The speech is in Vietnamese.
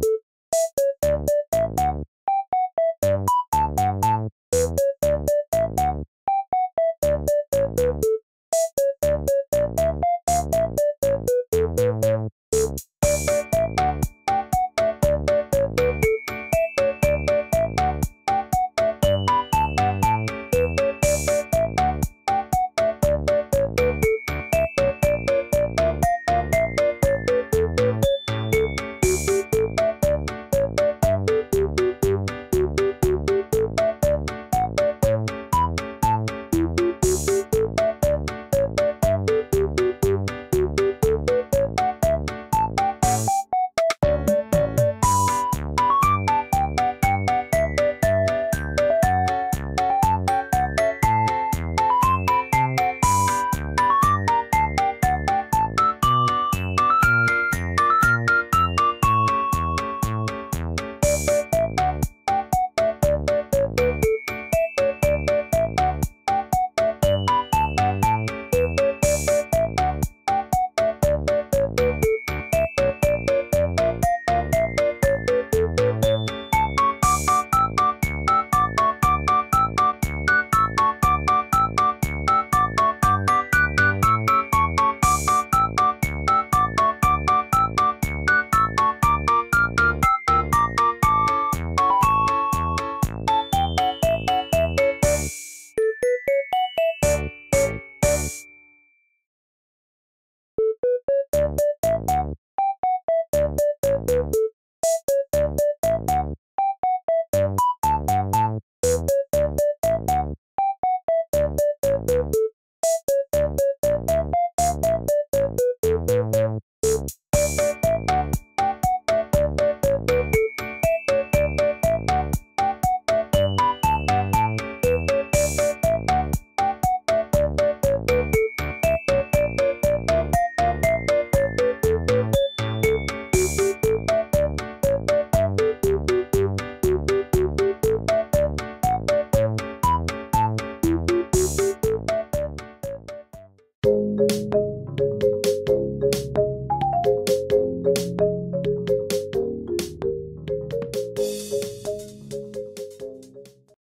you. Thank you.